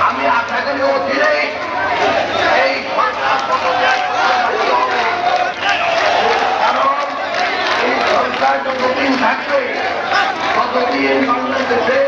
আমি আশা করি এই। কারণ এই সরকার যতদিন থাকবে ততদিন বাংলাদেশে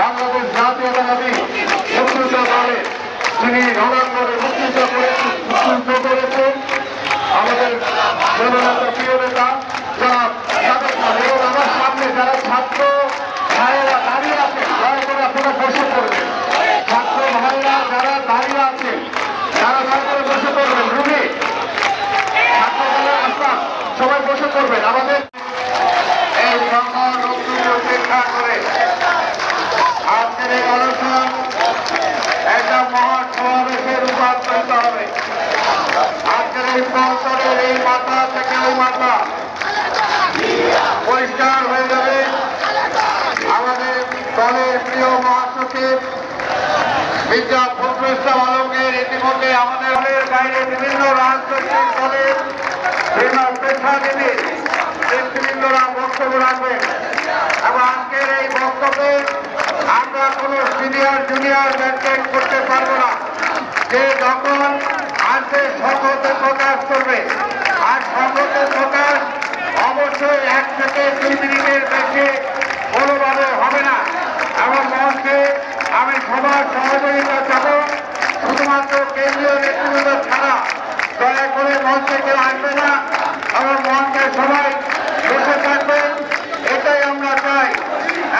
বাংলাদেশ জাতীয়তাবাদী মুক্তিযুদ্ধ দলে যিনি রণাঙ্গনে মুক্তিযুদ্ধ করেছেন আমাদের প্রিয় নেতা যারা সাবেক খান এবং আমার সামনে যারা ছাত্র ভাইয়েরা দাঁড়িয়ে আছেন দয়া করে আপনারা বসে করবেন ছাত্র ভাইয়েরা যারা দাঁড়িয়ে আছেন তারা দয়া করে বসে করবেন রুমে ছাত্র দলের আসলাম সবাই বসে করবেন আমাদের এই সকল উপেক্ষা করে। আজকের এই অনুষ্ঠান একটা মহৎ সমাবেশে রূপান্তরিত হবে। আজকের এই পঞ্চরের এই মাথা থেকে ওই মাথা পরিষ্কার হয়ে যাবে। আমাদের দলের প্রিয় মহাসচিব মির্জা ফখরুল ইসলাম আলমগীর ইতিমধ্যে আমাদের বাইরে বিভিন্ন রাজনৈতিক দলের বিভিন্ন পেশাজীবী নেতৃবৃন্দরা বক্তব্য রাখবেন। এবং আজকের এই বক্তব্যে আমরা কোনো সিনিয়র জুনিয়র মেনটেন করতে পারব না। যে যখন আসবে সংহতে প্রকাশ করবে। আর সংহতে প্রকাশ অবশ্যই এক থেকে দুই মিনিটের বেশি কোনোভাবে হবে না। এবং মঞ্চে আমি সবার সহযোগিতা চাব, শুধুমাত্র কেন্দ্রীয় নেতৃবৃন্দ ছাড়া। দয়া করে মঞ্চে কেউ আসবে না। এবং মঞ্চে সবাই বসে থাকবেন, এটাই আমরা চাই।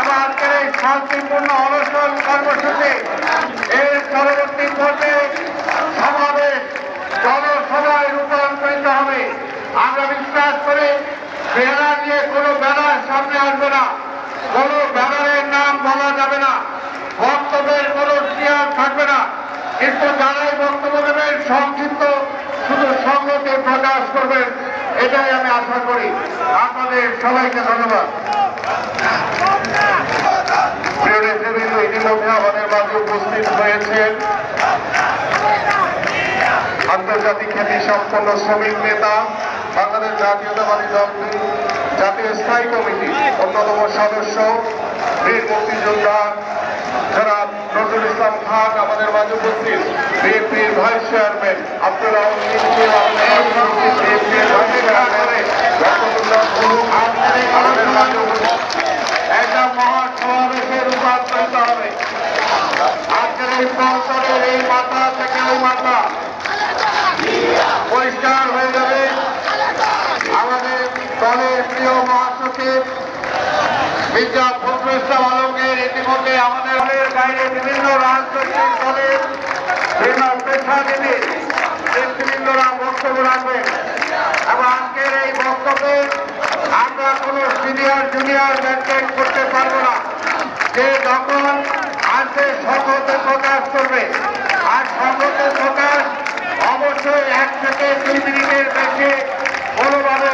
এবং আজকের এই শান্তিপূর্ণ অনশন কর্মসূচি এর পরবর্তী পর্যায়ে সমাবেশ জনসভায় রূপান্তরিত হবে। আমরা বিশ্বাস করি, ব্যানার নিয়ে কোনো ব্যানার সামনে আসবে না। কোনো ব্যানারের নাম বলা যাবে না। বক্তব্যের কোনো শেয়ার থাকবে না। কিন্তু যারাই বক্তব্য দেবেন, সংক্ষিপ্ত শুধু সংগতি প্রকাশ করবেন, এটাই আমি আশা করি। আপনাদের সবাইকে ধন্যবাদ। আমাদের মাঝে উপস্থিত হয়েছেন আন্তর্জাতিক শ্রমিক নেতা, বাংলাদেশ জাতীয়তাবাদী জাতীয় স্থায়ী কমিটি, অন্যতম সদস্য, বীর মুক্তিযোদ্ধা খান আমাদের মাঝে উপস্থিত। বিএনপির ভাইস চেয়ারম্যান আব্দুল পরিষ্কার হয়ে যাবে। আমাদের দলের প্রিয় মহাসচিব মির্জা ফখরুল ইসলাম আলমগীর ইতিমধ্যে আমাদের দলের বাইরে বিভিন্ন রাজনৈতিক দলের বিভিন্ন পেশাজীবী নেতৃবৃন্দরা বক্তব্য রাখবেন। এবং আজকের এই বক্তব্যে আমরা কোনো সিনিয়র, জুনিয়র মেনটেন করতে পারব না। যে যখন আসবে সংহতে প্রকাশ করবে আর সংহতে প্রকাশ অবশ্যই এক থেকে দুই মিনিটের বেশি কোনোভাবে